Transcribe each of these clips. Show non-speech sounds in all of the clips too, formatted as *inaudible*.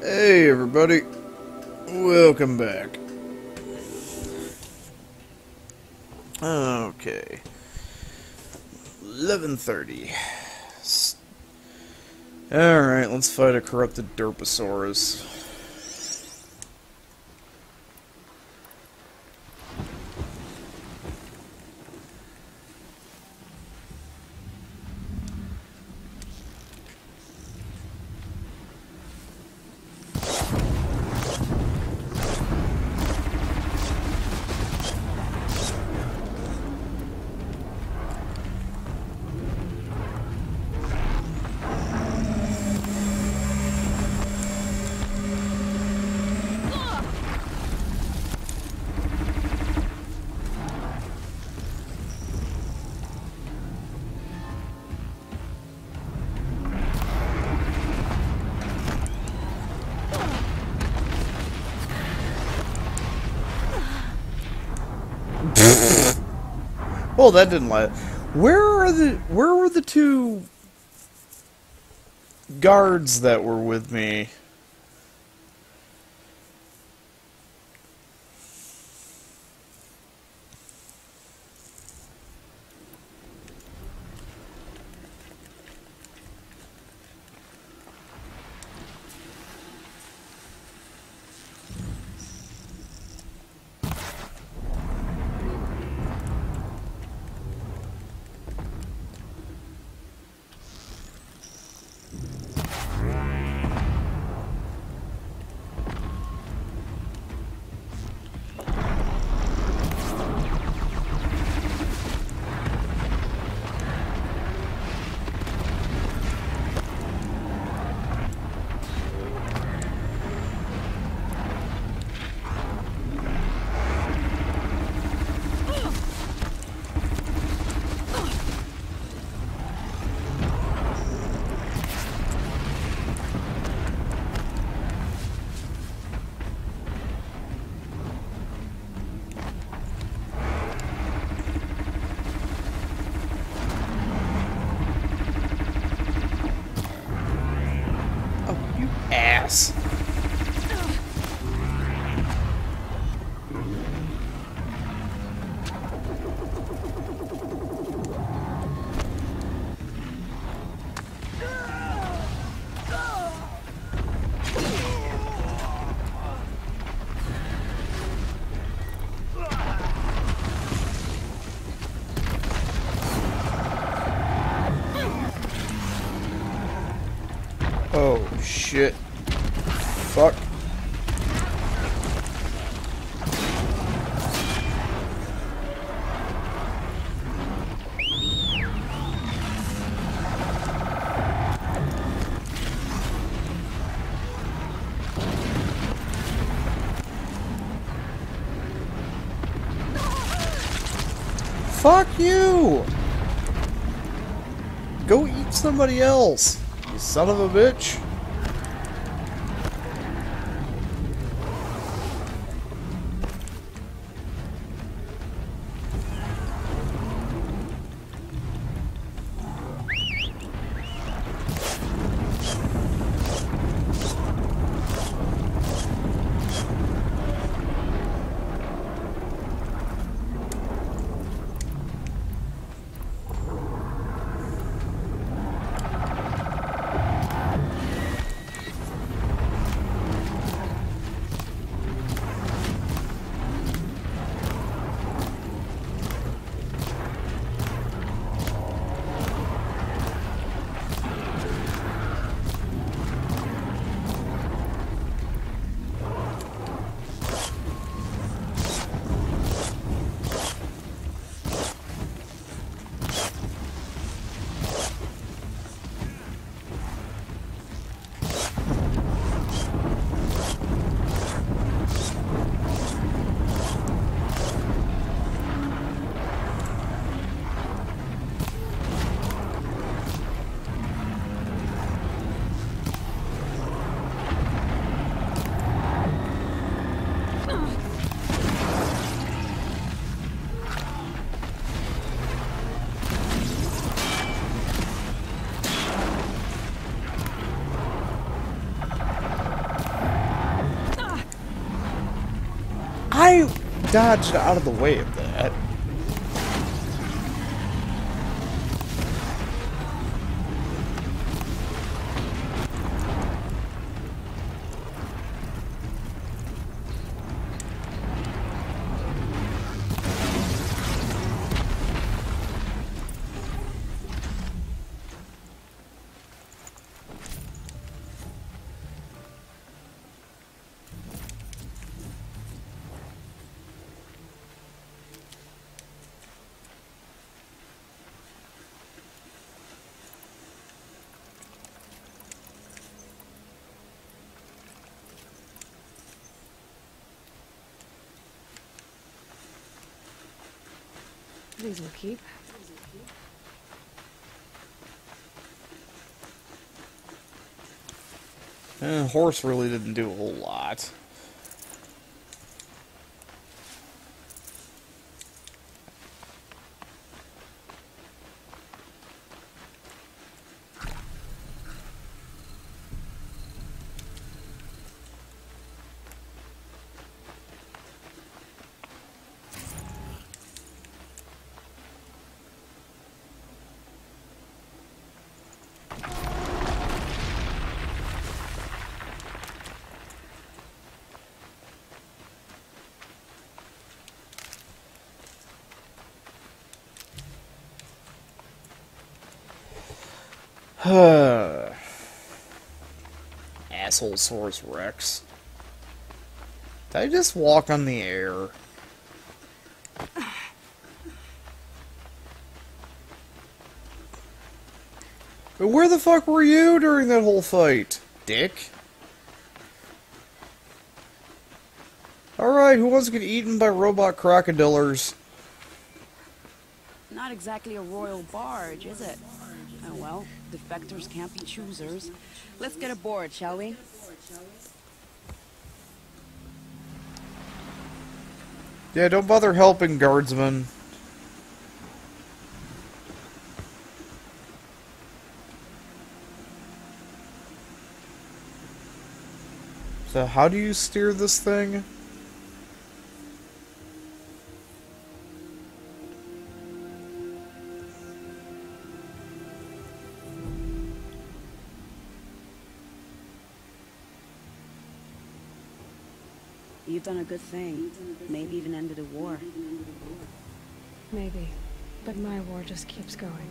Hey everybody, welcome back. Okay, eleven thirty. All right, let's fight a corrupted Derposaurus. Well, that didn't let. Where are the Where were the two guards that were with me? Fuck you! Go eat somebody else, you son of a bitch. Dodged out of the way These will keep. Eh, horse really didn't do a whole lot. *sighs* Asshole Source Rex. Did I just walk on the air? But where the fuck were you during that whole fight, dick? Alright, who wants to get eaten by robot crocodilers? Not exactly a royal barge, is it? Oh well, defectors can't be choosers. Let's get aboard, shall we? Yeah, don't bother helping, guardsmen. So how do you steer this thing? You've done a good thing. Maybe even ended a war. Maybe. But my war just keeps going.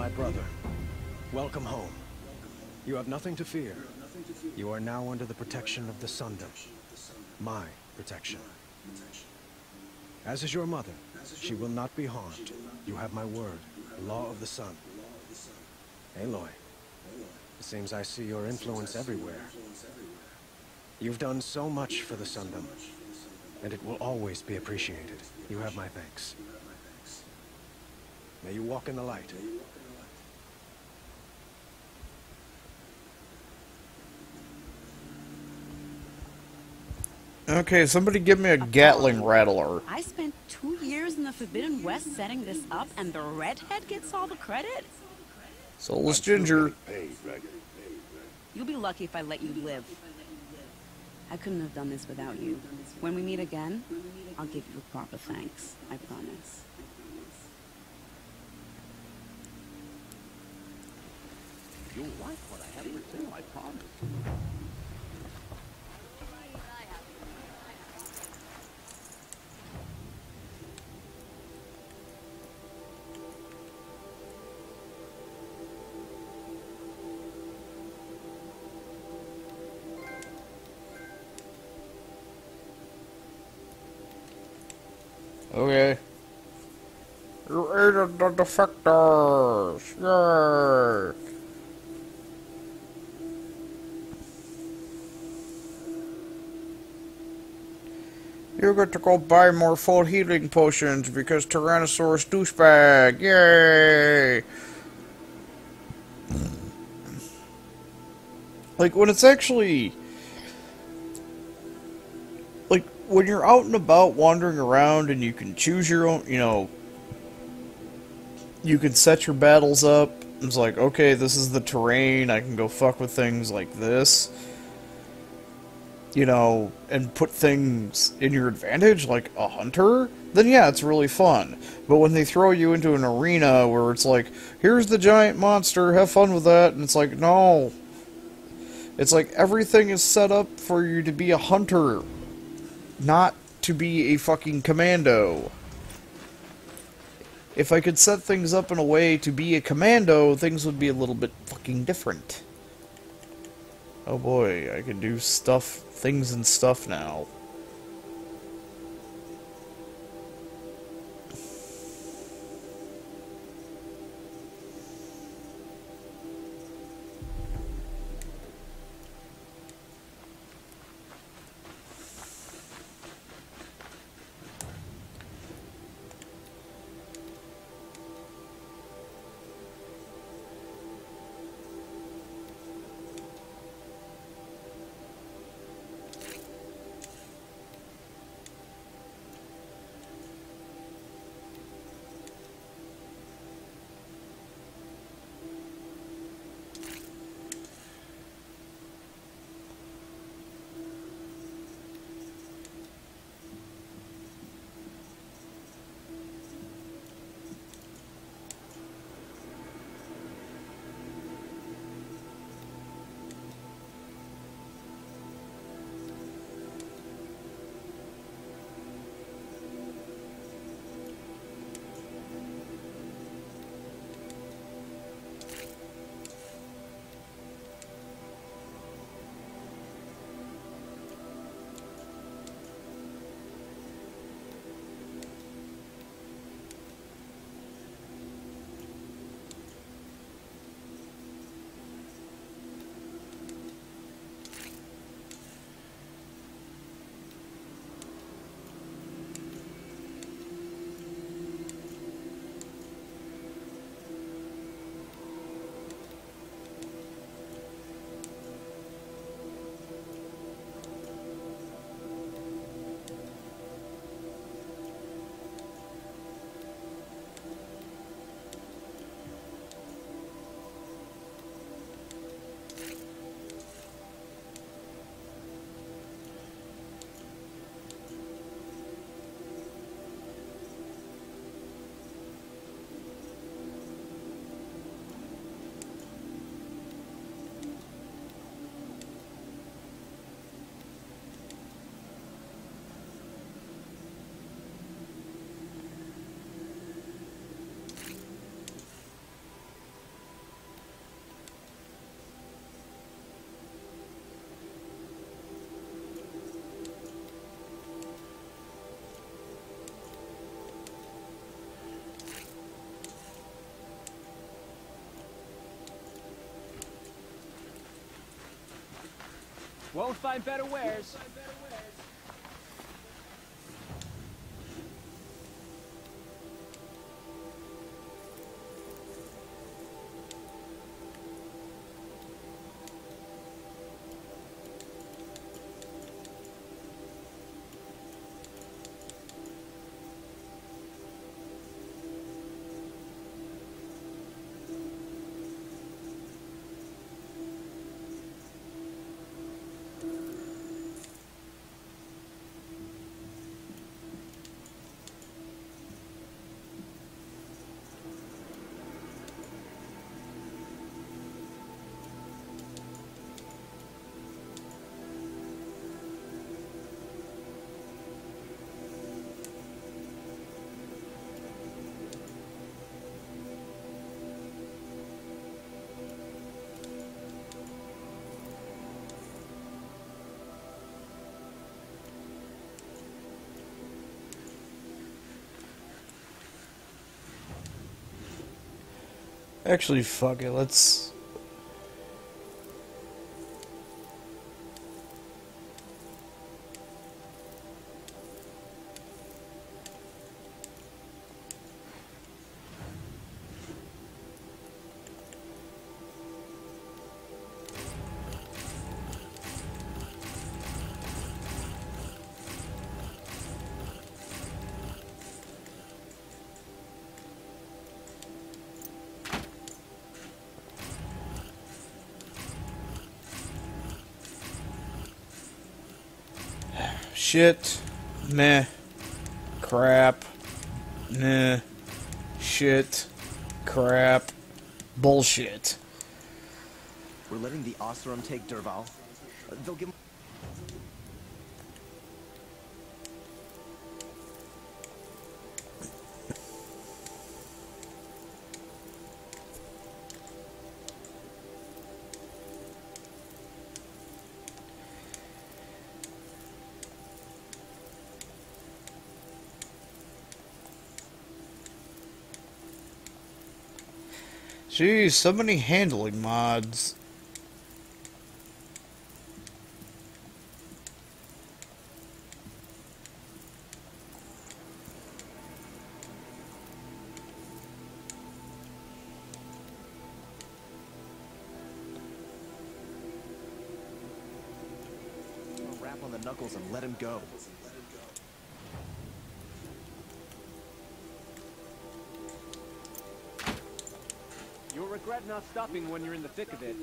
My brother, welcome home. You have nothing to fear. You are now under the protection of the Sundom. My protection. As is your mother, she will not be harmed. You have my word, law of the sun. Aloy, it seems I see your influence everywhere. You've done so much for the Sundom, and it will always be appreciated. You have my thanks. May you walk in the light. Okay, somebody give me a Gatling rattler. I spent two years in the Forbidden West setting this up, and the redhead gets all the credit? Soulless Ginger. You'll be lucky if I let you live. I couldn't have done this without you. When we meet again, I'll give you a proper thanks. I promise. You'll like what I have for sale, I promise. Okay. You aided the defectors! Yay! You get to go buy more full healing potions because Tyrannosaurus douchebag! Yay! Like, when it's actually when you're out and about wandering around and you can choose your own you know you can set your battles up. It's like okay this is the terrain. I can go fuck with things like this you know and put things in your advantage like a hunter then yeah it's really fun. But when they throw you into an arena where it's like here's the giant monster have fun with that and it's like no. It's like everything is set up for you to be a hunter not to be a fucking commando. If I could set things up in a way to be a commando, things would be a little bit fucking different. Oh boy, I can do stuff, things and stuff now. Won't find better wares. Actually, fuck it. Let's. Shit. Meh. Crap. Nah. Shit. Crap. Bullshit. We're letting the Oseram take Dervahl. Uh, They'll give. Jeez, so many handling mods. Rap on the knuckles and let him go. Regret not stopping when you're in the thick of it.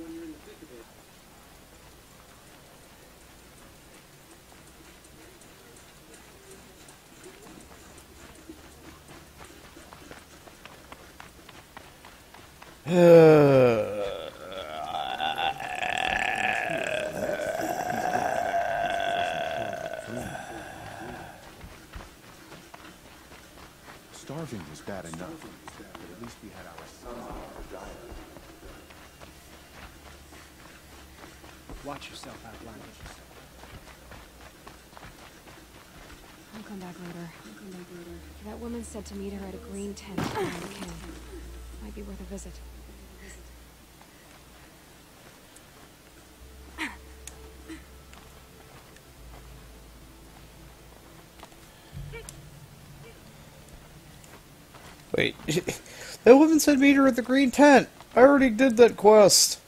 Starving was bad enough, but at least we had our sons on our diet. Watch yourself, Outlander. I'll come back later. That woman said to meet her at a green tent around the camp. Might be worth a visit. Wait. *laughs* that woman said meet her at the green tent. I already did that quest.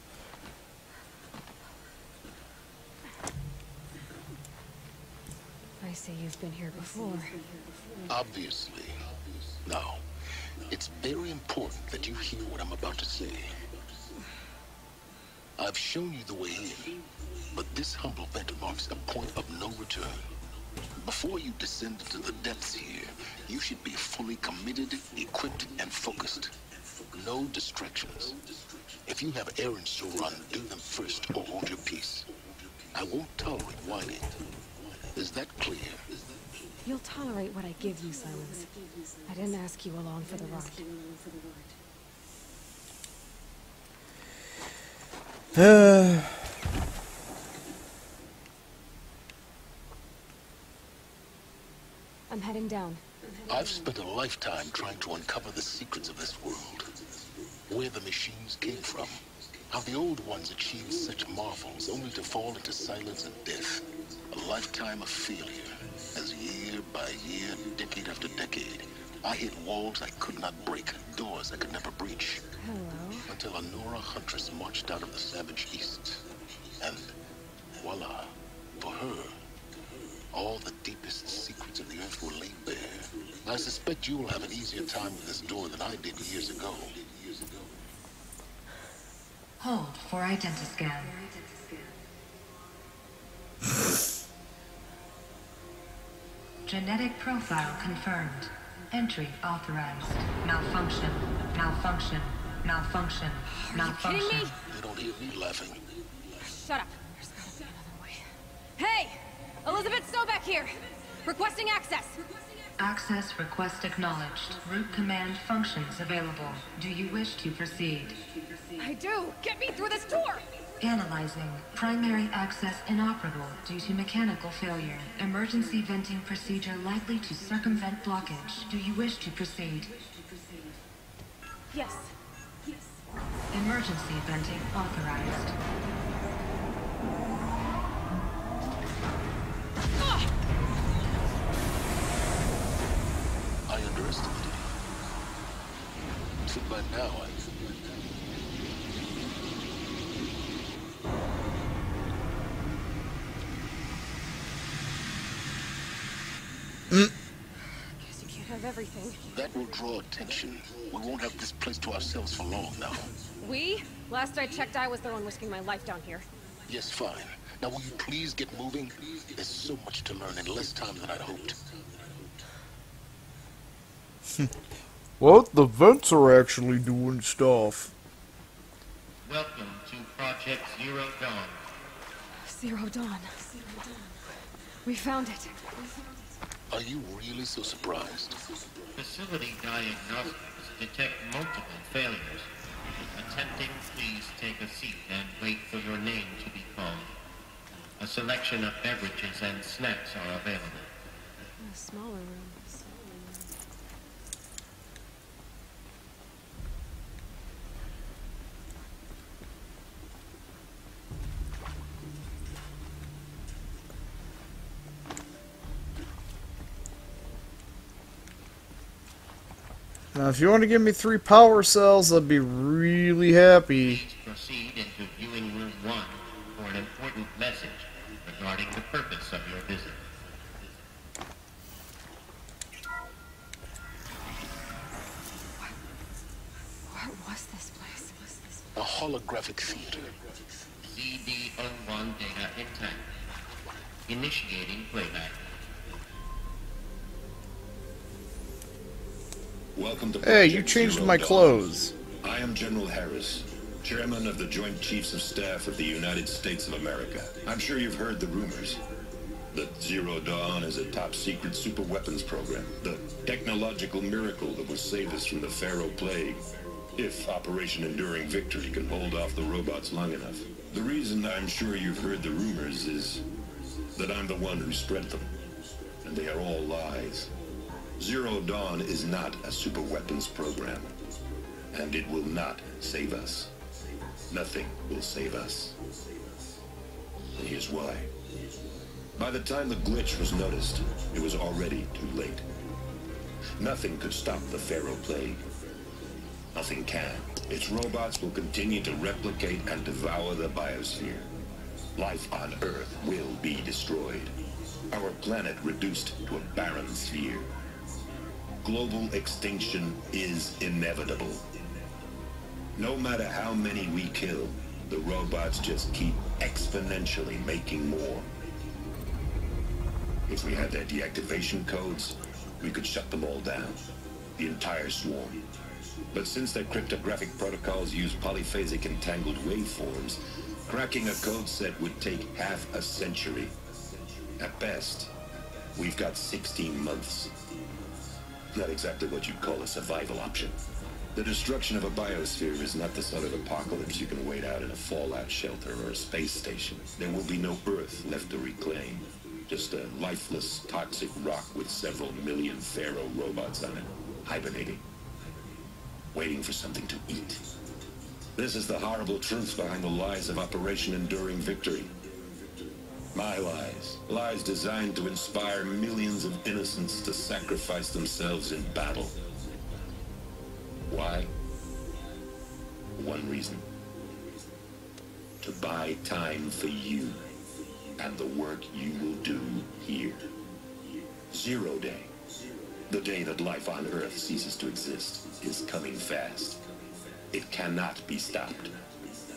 No distractions. If you have errands to run, do them first or hold your peace. I won't tolerate whining. Is that clear? You'll tolerate what I give you, Sylens. I didn't ask you along for the ride. Uh, *sighs* I'm heading down. I've spent a lifetime trying to uncover the secrets of this world. Where the machines came from. How the old ones achieved such marvels only to fall into silence and death. A lifetime of failure. As year by year, decade after decade, I hit walls I could not break, doors I could never breach. Hello. Until a Nora huntress marched out of the savage east. And voila, for her, all the deepest secrets of the earth were laid bare. I suspect you will have an easier time with this door than I did years ago. Hold for identiscan. Genetic profile confirmed. Entry authorized. Malfunction. Malfunction. Malfunction. Malfunction. You kidding me? They don't hear me laughing. Shut up. There's gotta be another way. Hey! Elizabeth Sobek here! Requesting access! Access request acknowledged. Root command functions available. Do you wish to proceed? I do! Get me through this door! Analyzing. Primary access inoperable due to mechanical failure. Emergency venting procedure likely to circumvent blockage. Do you wish to proceed? Yes. Yes. Emergency venting authorized. Ah! I underestimated you. So by now, I... Guess you can't have everything. That will draw attention. We won't have this place to ourselves for long now. We? Last I checked, I was the one risking my life down here. Yes, fine. Now, will you please get moving? There's so much to learn in less time than I'd hoped. *laughs* What? The vents are actually doing stuff. Welcome to Project Zero Dawn. Zero Dawn. We found it. Are you really so surprised? Facility diagnostics detect multiple failures. Attempting, please take a seat and wait for your name to be called. A selection of beverages and snacks are available. A smaller room. Now, if you want to give me three power cells, I'd be really happy. Please proceed into viewing room one for an important message regarding the purpose of your visit. What was this place? A holographic theater. ZD01 data intact. Initiating playback. Welcome to Hey, you changed Zero my Dawn. clothes. I am General Harris, Chairman of the Joint Chiefs of Staff of the United States of America. I'm sure you've heard the rumors that Zero Dawn is a top secret super weapons program, the technological miracle that will save us from the Faro Plague, if Operation Enduring Victory can hold off the robots long enough. The reason I'm sure you've heard the rumors is that I'm the one who spread them, and they are all lies. Zero Dawn is not a super weapons program, and it will not save us. Nothing will save us. And here's why. By the time the glitch was noticed, it was already too late. Nothing could stop the Faro Plague. Nothing can. Its robots will continue to replicate and devour the biosphere. Life on Earth will be destroyed. Our planet reduced to a barren sphere. Global extinction is inevitable. No matter how many we kill, the robots just keep exponentially making more. If we had their deactivation codes, we could shut them all down. The entire swarm. But since their cryptographic protocols use polyphasic entangled waveforms, cracking a code set would take half a century. At best, we've got 16 months. Not exactly what you'd call a survival option. The destruction of a biosphere is not the sort of apocalypse you can wait out in a fallout shelter or a space station. There will be no Earth left to reclaim. Just a lifeless, toxic rock with several million Faro robots on it, hibernating. Waiting for something to eat. This is the horrible truth behind the lies of Operation Enduring Victory. My lies. Lies designed to inspire millions of innocents to sacrifice themselves in battle. Why? One reason. To buy time for you and the work you will do here. Zero Day. The day that life on Earth ceases to exist is coming fast. It cannot be stopped.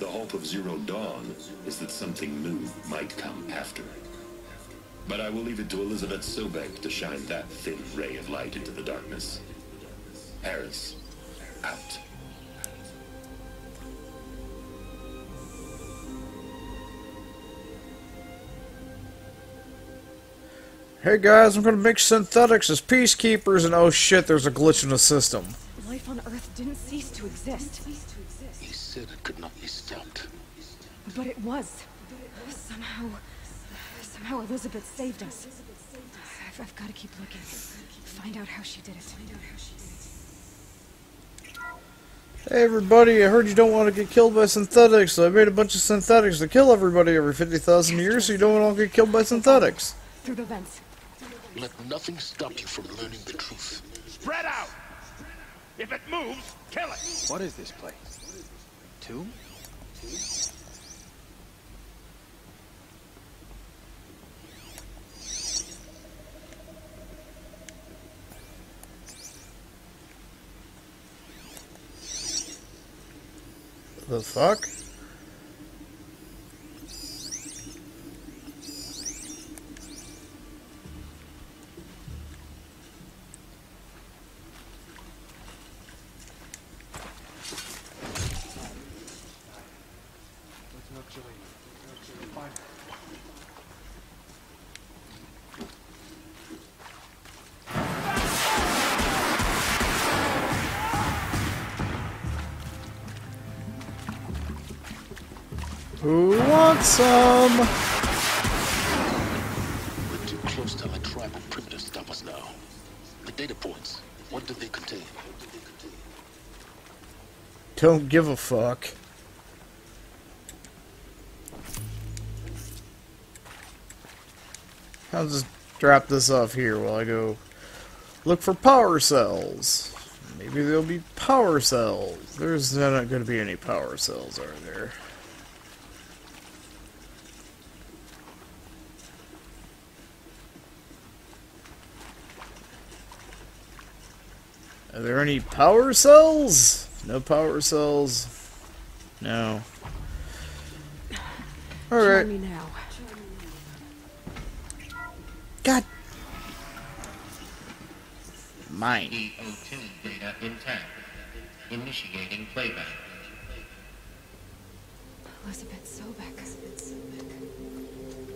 The hope of Zero Dawn is that something new might come after. it. But I will leave it to Elizabeth Sobek to shine that thin ray of light into the darkness. Harris, out. Hey guys, I'm gonna make synthetics as peacekeepers, and oh shit, there's a glitch in the system. Life on Earth didn't cease to exist. He said it could not be stopped. But it was. Somehow... Somehow Elizabeth saved us. I've, I've got to keep looking. Find out how she did it. Hey everybody, I heard you don't want to get killed by synthetics, so I made a bunch of synthetics to kill everybody every 50,000 years so you don't all get killed by synthetics. Through the vents. Let nothing stop you from learning the truth. Spread out! If it moves, kill it! What is this place? Tomb? The fuck? Who wants some? We're too close to our tribal to stop us now. The data points, what do they contain? Don't give a fuck. I'll just drop this off here while I go look for power cells. Maybe there'll be power cells. There's not going to be any power cells, are there? Are there any power cells? No power cells. No. Try Alright. Mine. EO2 data intact. Initiating playback. Elizabeth Sobek.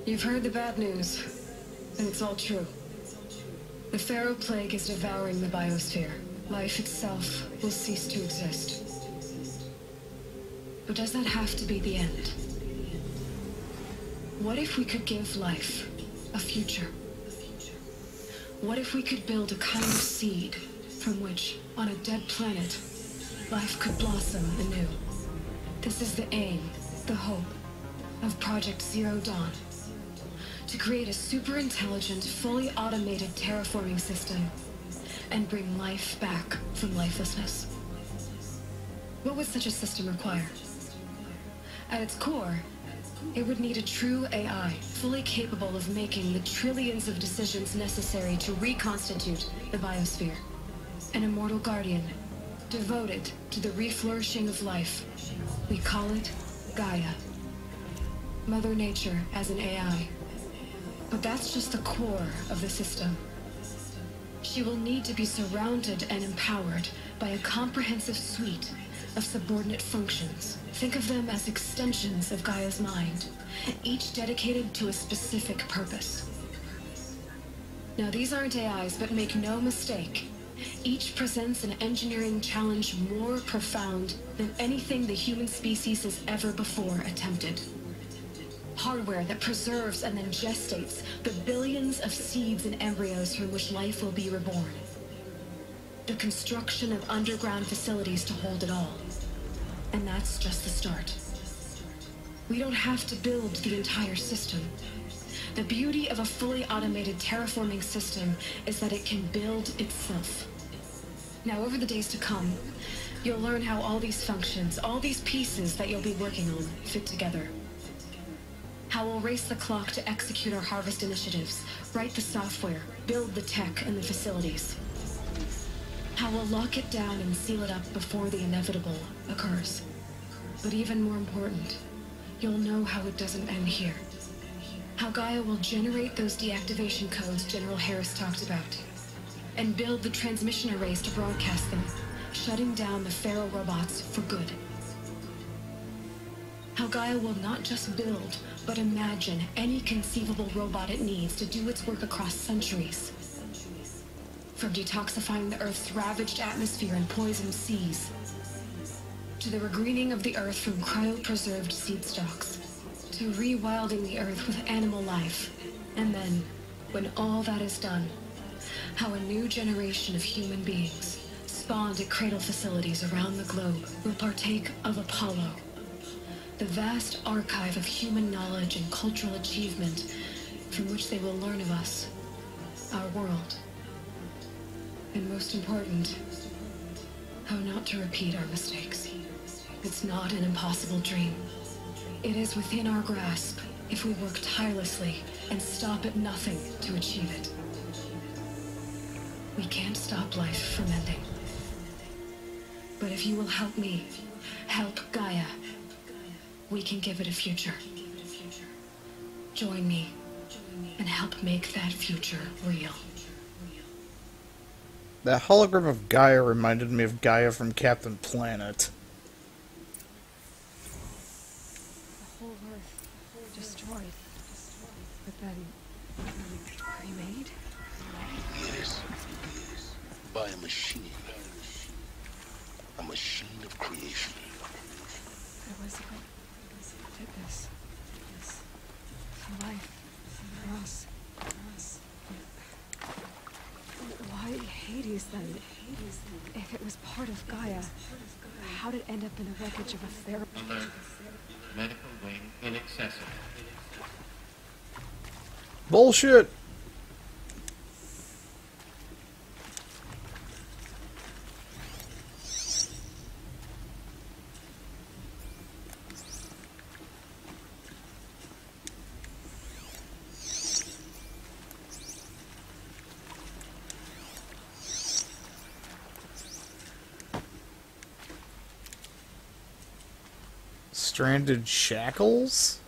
You've heard the bad news, and it's all true. The Faro Plague is devouring the biosphere. Life itself will cease to exist. But does that have to be the end? What if we could give life a future? What if we could build a kind of seed from which, on a dead planet, life could blossom anew? This is the aim, the hope, of Project Zero Dawn. To create a super intelligent, fully automated terraforming system and bring life back from lifelessness. What would such a system require? At its core, it would need a true AI, fully capable of making the trillions of decisions necessary to reconstitute the biosphere. An immortal guardian, devoted to the reflourishing of life. We call it Gaia. Mother Nature as an AI. But that's just the core of the system. She will need to be surrounded and empowered by a comprehensive suite of subordinate functions. Think of them as extensions of Gaia's mind, each dedicated to a specific purpose. Now, these aren't AIs, but make no mistake. Each presents an engineering challenge more profound than anything the human species has ever before attempted. Hardware that preserves and then gestates the billions of seeds and embryos from which life will be reborn. The construction of underground facilities to hold it all. And that's just the start. We don't have to build the entire system. The beauty of a fully automated terraforming system is that it can build itself. Now, over the days to come, you'll learn how all these functions, all these pieces that you'll be working on, fit together. How we'll race the clock to execute our harvest initiatives, write the software, build the tech and the facilities. How we'll lock it down and seal it up before the inevitable occurs. But even more important, you'll know how it doesn't end here. How Gaia will generate those deactivation codes General Harris talked about. And build the transmission arrays to broadcast them, shutting down the Faro robots for good. How Gaia will not just build, but imagine any conceivable robot it needs to do its work across centuries. From detoxifying the Earth's ravaged atmosphere and poisoned seas, to the regreening of the Earth from cryopreserved seed stalks, to rewilding the Earth with animal life. And then, when all that is done, how a new generation of human beings, spawned at cradle facilities around the globe will partake of Apollo, the vast archive of human knowledge and cultural achievement from which they will learn of us, our world, and most important, how not to repeat our mistakes. It's not an impossible dream. It is within our grasp if we work tirelessly and stop at nothing to achieve it. We can't stop life from ending. But if you will help me, help Gaia, we can give it a future. Join me and help make that future real. That hologram of Gaia reminded me of Gaia from Captain Planet. The whole Earth destroyed. But? Yes. By a machine. A machine of creation. It was what did this. This for life. For us. For us. Why Hades then? If it was part of Gaia, how did it end up in the wreckage of a therapy? Alert. Medical wing inaccessible. Bullshit! Stranded shackles?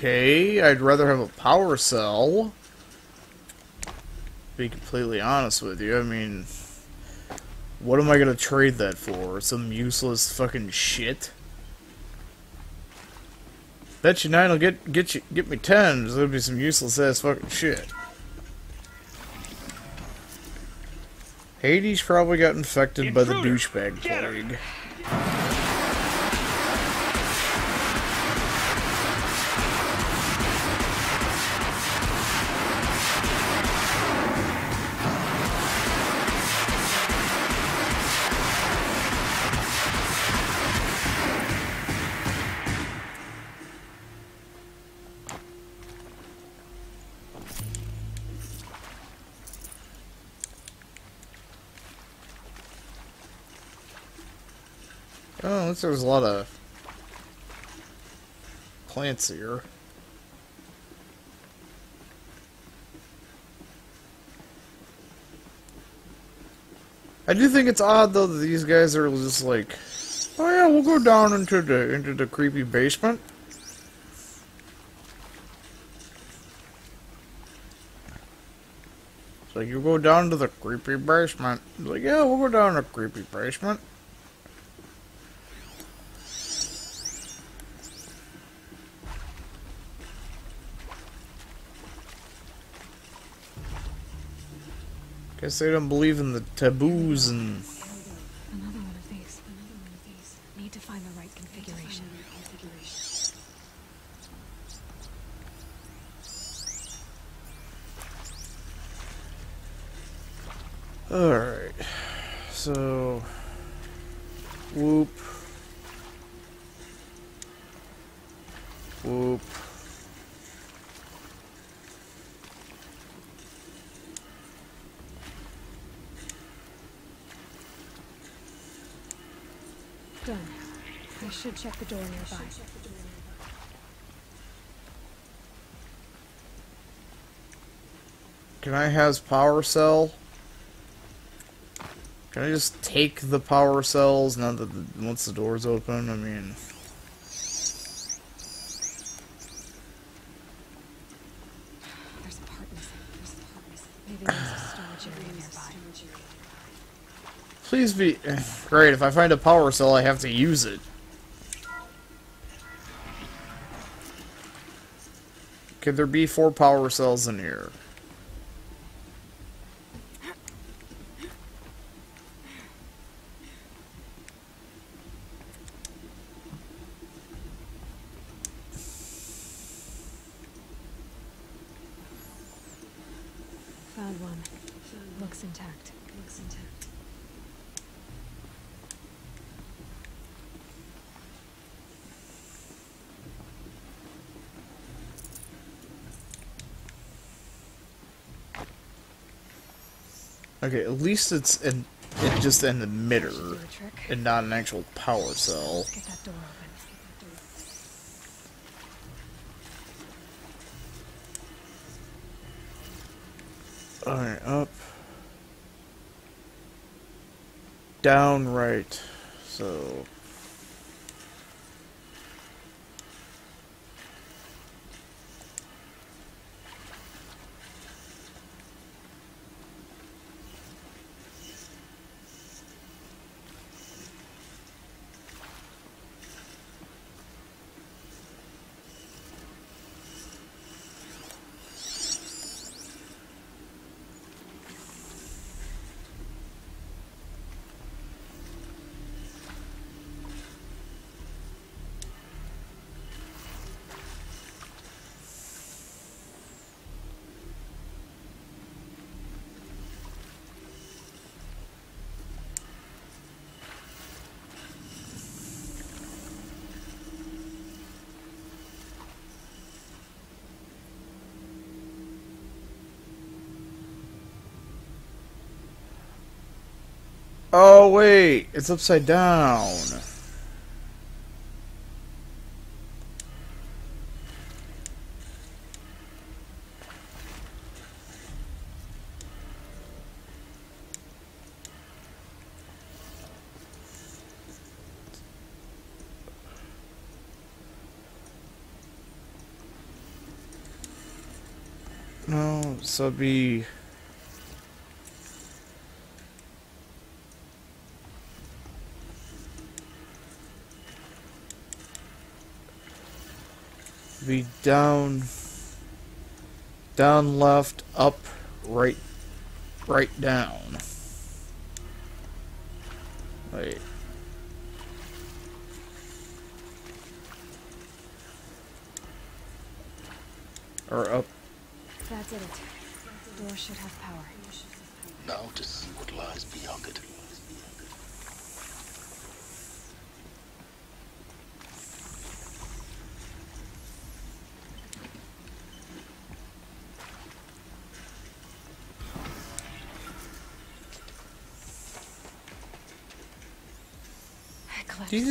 Okay, I'd rather have a power cell. Be completely honest with you, I mean, what am I gonna trade that for? Some useless fucking shit? Bet you nine will get get you get me ten. There's gonna be some useless ass fucking shit. Hades probably got infected by the douchebag plague. Oh, looks there's a lot of plants here. I do think it's odd though that these guys are just like, oh yeah, we'll go down into the into the creepy basement. Like you go down to the creepy basement. It's like yeah, we'll go down to the creepy basement. Guess they don't believe in the taboos and Another one of these. Another one of these. Need to find the right configuration. Alright. So whoop. Whoop. Done. I should check the door nearby. Can I have power cell? Can I just take the power cells now that the, once the door's open? I mean, There's a part missing. There's a part missing. Maybe there's a storage area nearby. please be eh, great. If I find a power cell, I have to use it. Could there be four power cells in here? Found one. Looks intact. Looks intact. Okay, at least it's in, it just an emitter and not an actual power cell. Let's get that door open. Alright, up. Down, right. So. Oh, wait! It's upside down! No, so be... be down, down, left, up, right, right, down.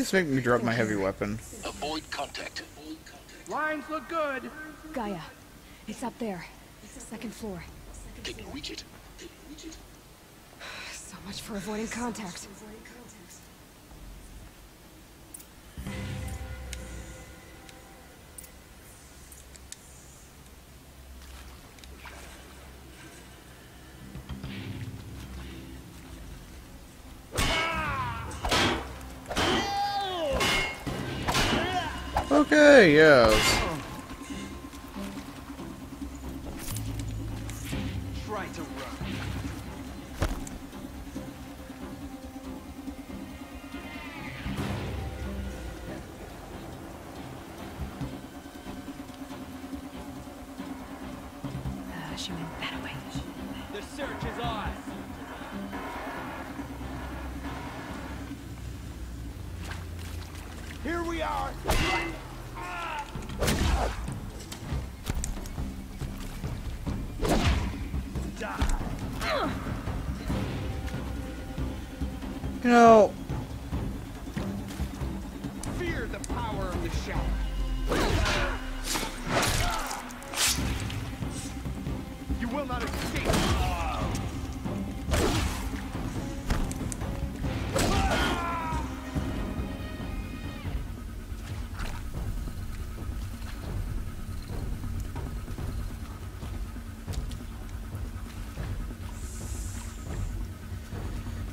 Do you just make me drop my heavy weapon? Avoid contact. Lines look good. Gaia, it's up there. Second floor. Can you reach it? So much for avoiding contact. Okay, yes.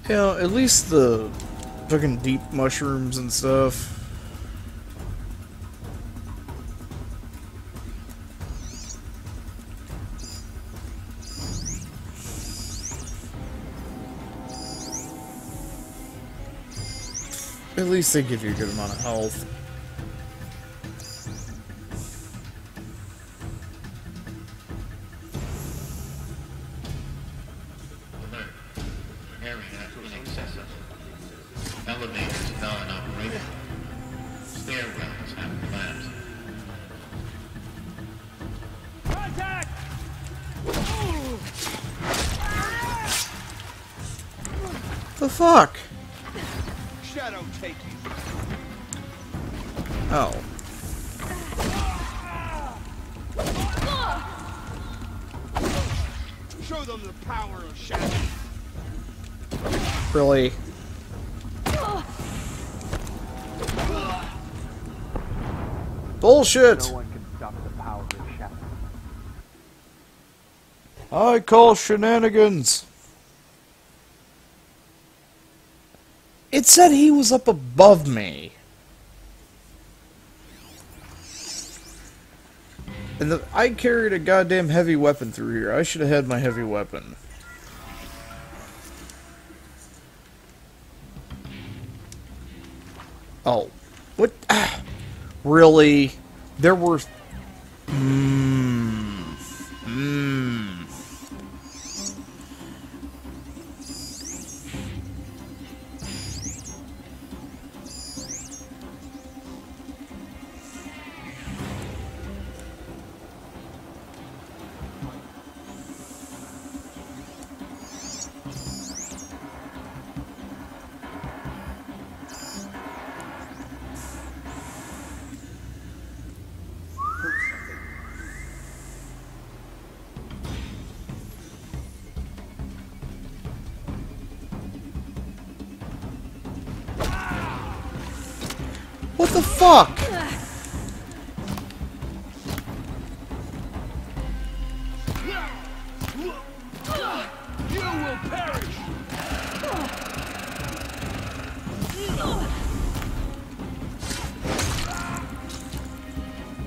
You know, at least the fucking deep mushrooms and stuff. At least they give you a good amount of health. The fuck? Shadow take you. Oh. Show them the power of shadow. Really? Bullshit! No one can stop the power of shadow. I call shenanigans. It said he was up above me. And the, I carried a goddamn heavy weapon through here. I should have had my heavy weapon. Oh. What? Ah, *sighs* really? There were... Mmm.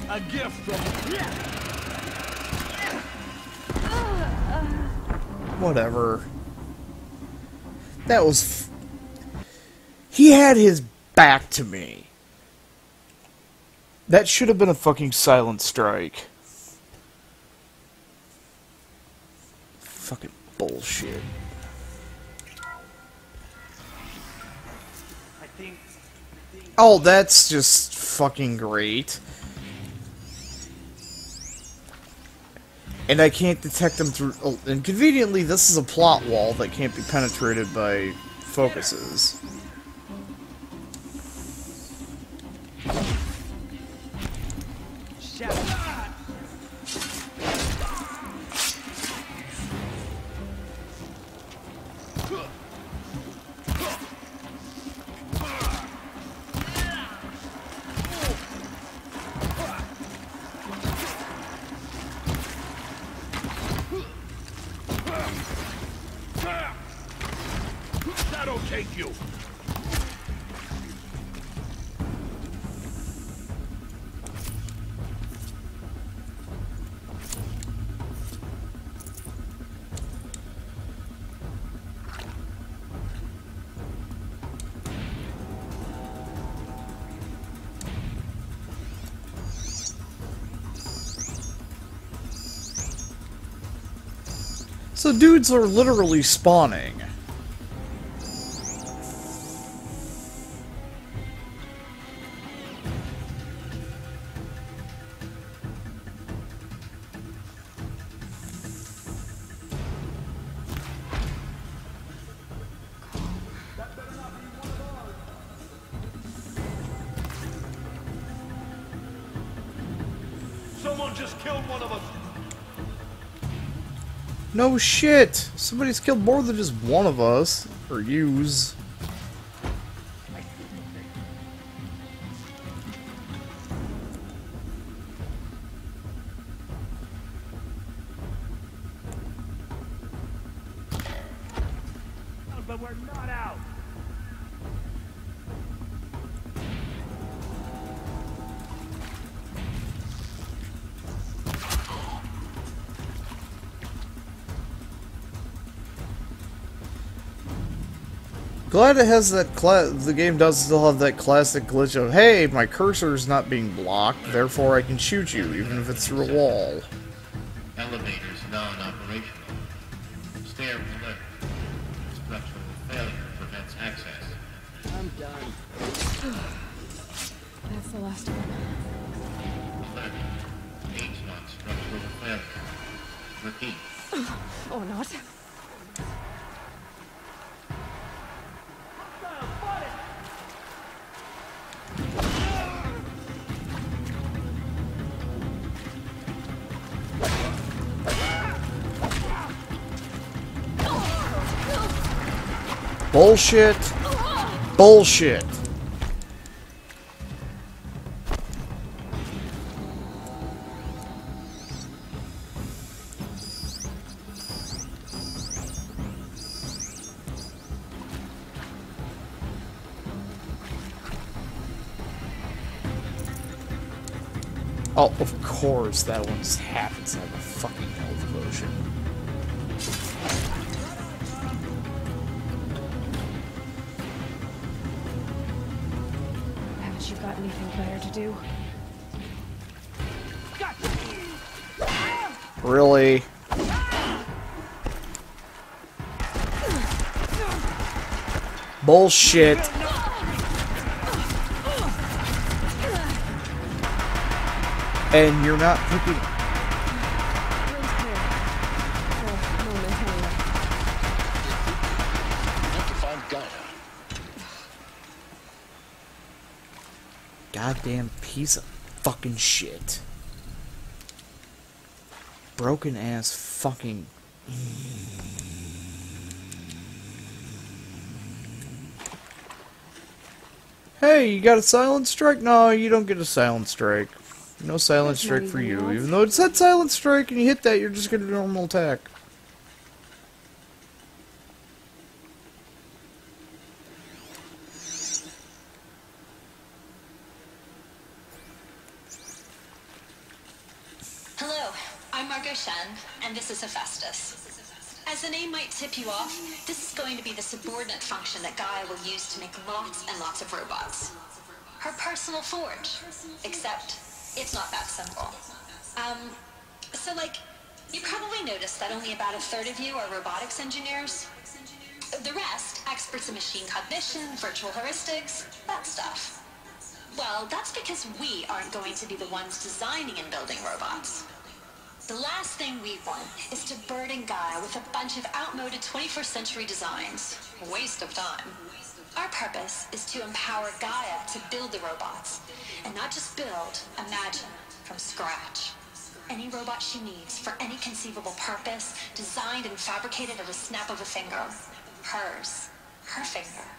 A gift from Whatever. That was. F he had his back to me. That should have been a fucking silent strike. Fucking bullshit. Oh, that's just fucking great. And I can't detect them through. Oh, and conveniently, this is a plot wall that can't be penetrated by focuses. Dudes are literally spawning. Someone just killed one of us. No shit! Somebody's killed more than just one of us. Or yous. Glad it has that the game does still have that classic glitch of, hey, my cursor is not being blocked, therefore I can shoot you, even if it's through a wall. Bullshit. Bullshit. Oh, of course, that one just happens have a fucking health potion. Anything better to do? Really? Bullshit. And you're not picking. Room's clear. For a moment, anyway. You have to find Gaia. Goddamn piece of fucking shit. Broken ass fucking. Hey, you got a silent strike? No, you don't get a silent strike. No silent strike for you. Even though it said silent strike and you hit that, you're just gonna normal attack. Hello, I'm Margot Shen, and this is Hephaestus. As the name might tip you off, this is going to be the subordinate function that Gaia will use to make lots and lots of robots. Her personal forge. Except, it's not that simple. Um, so like, you probably noticed that only about a third of you are robotics engineers. The rest, experts in machine cognition, virtual heuristics, that stuff. Well, that's because we aren't going to be the ones designing and building robots. The last thing we want is to burden Gaia with a bunch of outmoded 21st century designs. Waste of time. Our purpose is to empower Gaia to build the robots. And not just build, imagine, from scratch. Any robot she needs for any conceivable purpose, designed and fabricated at a snap of a finger. Hers. Her finger.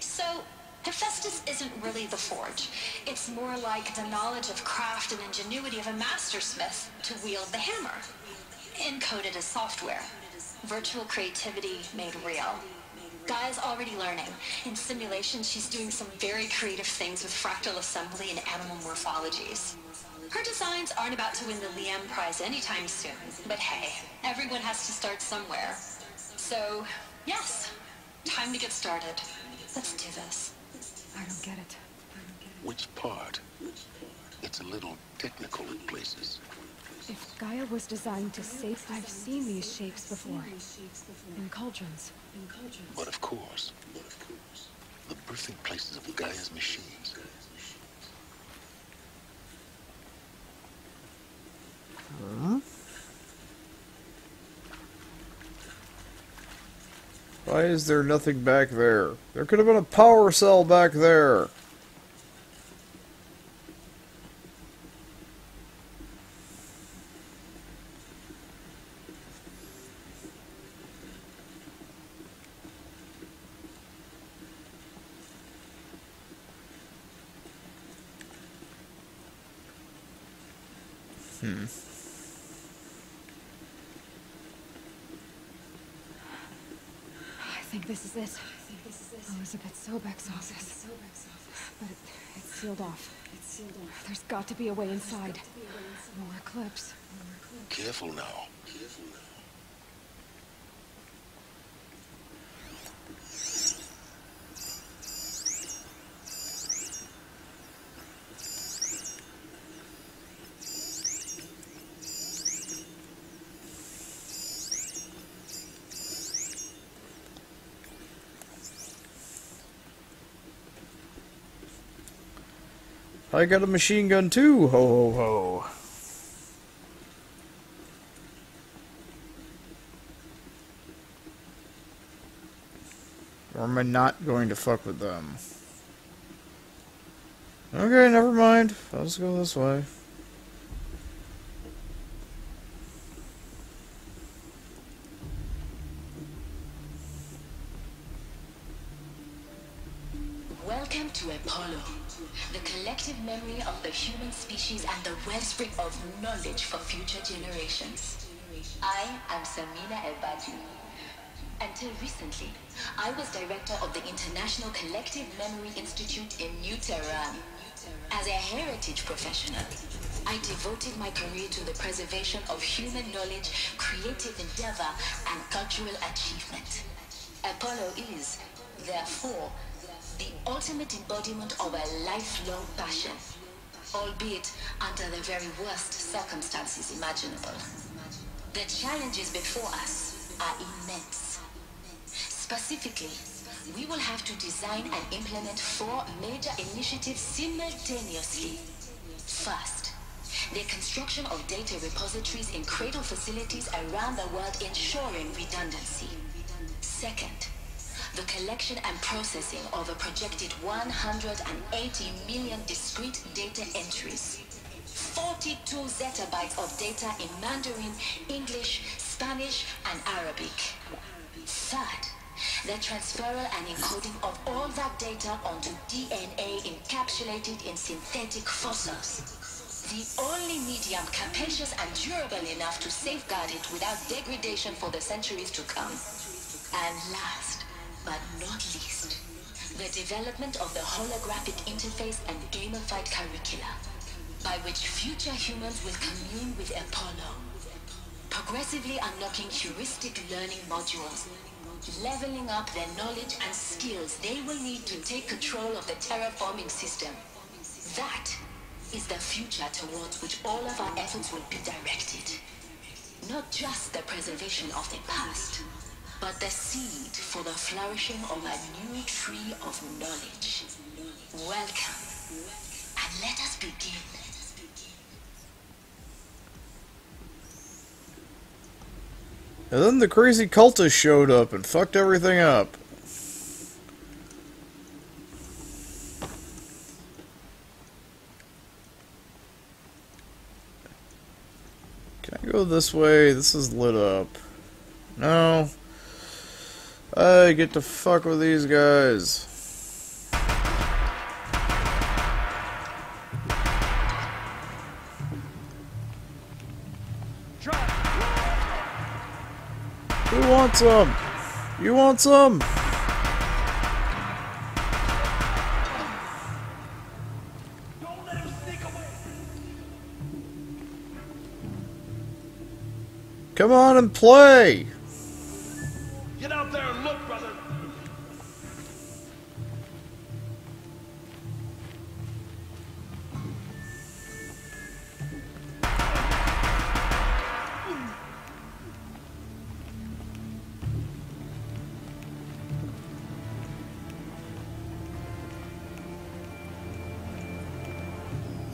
So, Hephaestus isn't really the forge. It's more like the knowledge of craft and ingenuity of a mastersmith to wield the hammer. Encoded as software. Virtual creativity made real. Gaia's already learning. In simulation, she's doing some very creative things with fractal assembly and animal morphologies. Her designs aren't about to win the Liam Prize anytime soon, but hey, everyone has to start somewhere. So, yes, time to get started. Let's do this. I don't get it. Which part? It's a little technical in places. If Gaia was designed to save, I've seen these shapes before. In cauldrons. But of course, the birthing places of Gaia's machines. Huh? Why is there nothing back there? There could have been a power cell back there. Hmm. I think this is it. Elizabeth Sobek's office. But it's sealed off. There's got to be a way inside. More clips. Careful now. I got a machine gun too, ho ho ho. Or am I not going to fuck with them? Okay, never mind. I'll just go this way. Welcome to Apollo, the collective memory of the human species and the wellspring of knowledge for future generations. I am Samina Ebadji. Until recently, I was director of the International Collective Memory Institute in New Tehran. As a heritage professional, I devoted my career to the preservation of human knowledge, creative endeavor, and cultural achievement. Apollo is, therefore, the ultimate embodiment of a lifelong passion, albeit under the very worst circumstances imaginable. The challenges before us are immense. Specifically, we will have to design and implement four major initiatives simultaneously. First, the construction of data repositories in cradle facilities around the world ensuring redundancy. The collection and processing of a projected 180 million discrete data entries. 42 zettabytes of data in Mandarin, English, Spanish, and Arabic. Third, the transferal and encoding of all that data onto DNA encapsulated in synthetic fossils. The only medium capacious and durable enough to safeguard it without degradation for the centuries to come. And last, but not least, the development of the holographic interface and gamified curricula, by which future humans will commune with Apollo, progressively unlocking heuristic learning modules, leveling up their knowledge and skills they will need to take control of the terraforming system. That is the future towards which all of our efforts will be directed. Not just the preservation of the past, but the seed for the flourishing of a new tree of knowledge. Welcome, and let us begin. And then the crazy cultist showed up and fucked everything up. Can I go this way? This is lit up. No. I get to fuck with these guys. Who wants some? You want some? Come on and play!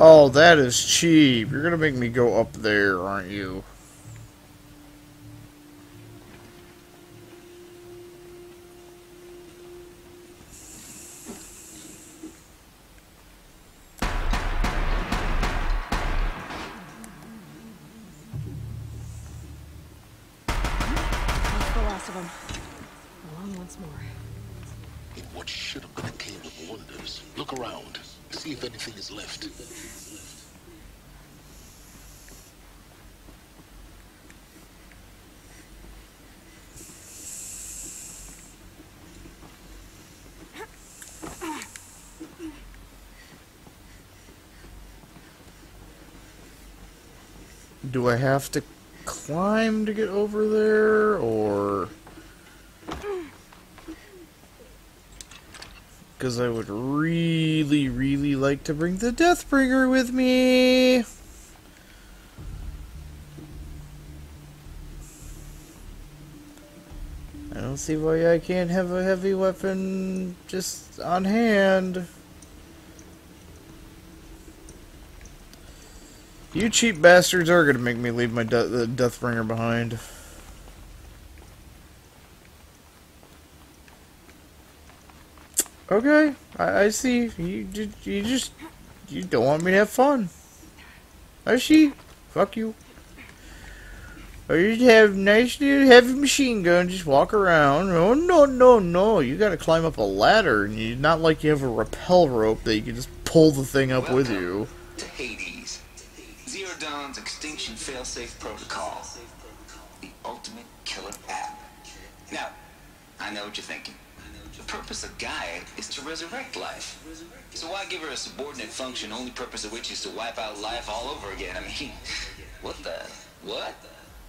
Oh, that is cheap. You're gonna make me go up there, aren't you? That's the last of them. Along once more. In what should have been a cave of wonders. Look around. See if anything is left. Do I have to climb to get over there, or... Because I would really, really like to bring the Deathbringer with me. I don't see why I can't have a heavy weapon just on hand. You cheap bastards are gonna make me leave my de the Deathbringer behind. Okay, I, I see. You, you, you just you don't want me to have fun. I see. Fuck you. Or you have nice new heavy machine gun, just walk around. Oh no no no! You gotta climb up a ladder, and you not like you have a rappel rope that you can just pull the thing up with you. To Hades, Dawn's extinction failsafe protocol, the ultimate killer app. Now, I know what you're thinking. The purpose of Gaia is to resurrect life. So why give her a subordinate function, only purpose of which is to wipe out life all over again? I mean, *laughs* what the? What?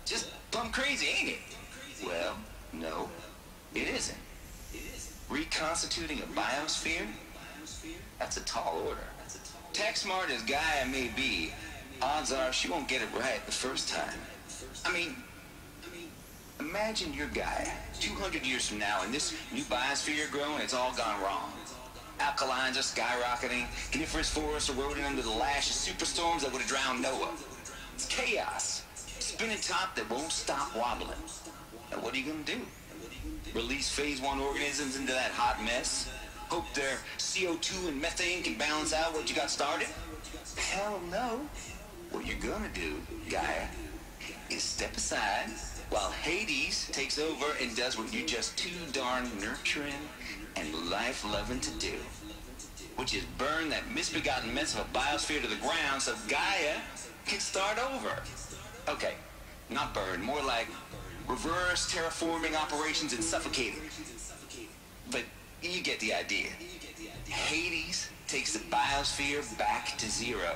Just plumb crazy, ain't it? Well, no, it isn't. Reconstituting a biosphere? That's a tall order. Tech smart as Gaia may be, odds are she won't get it right the first time. I mean, imagine your guy 200 years from now and this new biosphere growing, it's all gone wrong. Alkalines are skyrocketing, coniferous forests eroding under the lash of superstorms that would have drowned Noah. It's chaos. Spinning top that won't stop wobbling. Now what are you gonna do? Release phase one organisms into that hot mess? Hope their CO2 and methane can balance out what you got started? Hell no. What you're gonna do, Gaia, is step aside while Hades takes over and does what you're just too darn nurturing and life-loving to do. Which is burn that misbegotten mess of a biosphere to the ground so Gaia can start over. Okay, not burn, more like reverse terraforming operations and suffocating. But you get the idea. Hades takes the biosphere back to zero.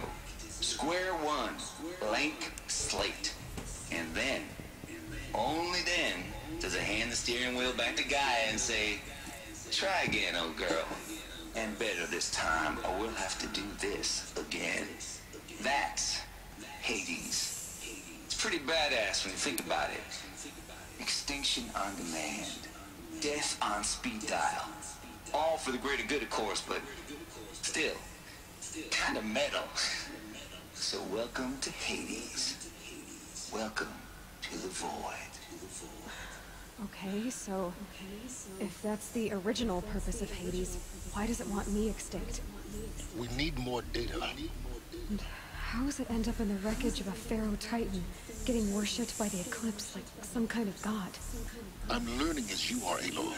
Square one, blank slate. And then, only then, does it hand the steering wheel back to Gaia and say, try again, old girl. And better this time, or we'll have to do this again. That's Hades. It's pretty badass when you think about it. Extinction on demand. Death on speed dial. All for the greater good, of course, but still, kind of metal. *laughs* So welcome to Hades. Welcome to the void. Okay, so if that's the original purpose of Hades, why does it want me extinct? We need more data. And how does it end up in the wreckage of a Faro Titan, getting worshipped by the Eclipse like some kind of god? I'm learning as you are, Aloy.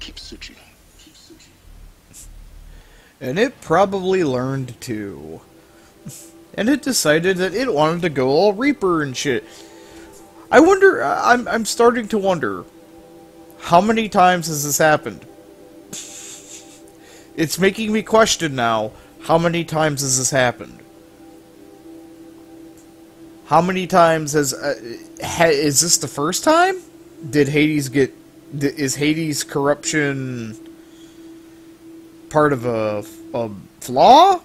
Keep searching. And it probably learned too. *laughs* And it decided that it wanted to go all Reaper and shit. I wonder, I'm, I'm starting to wonder, how many times has this happened? It's making me question now, how many times has this happened? How many times has, uh, ha is this the first time? Did Hades get, is Hades corruption part of a, a flaw?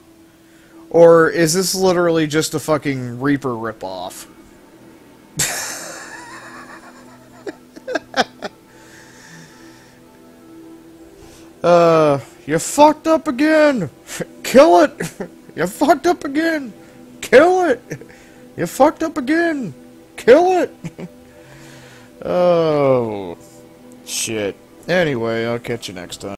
Or is this literally just a fucking Reaper ripoff? *laughs* uh, *laughs* you fucked up again! Kill it! You fucked up again! Kill it! You fucked up again! Kill it! oh, shit. Anyway, I'll catch you next time.